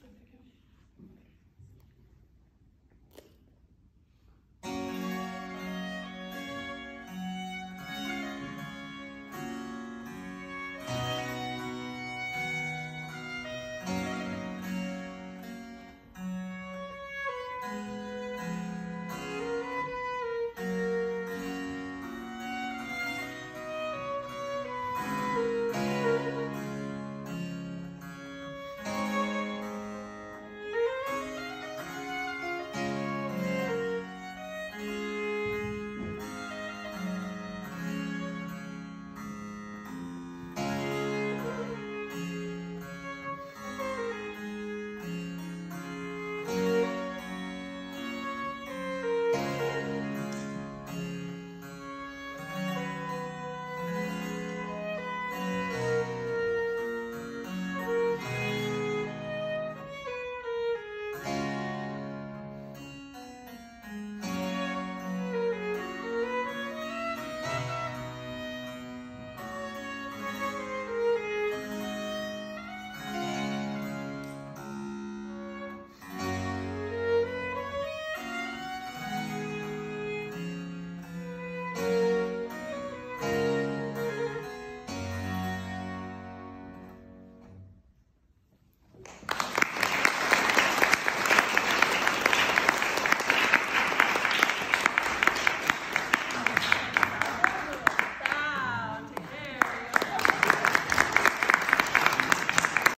Pacific County.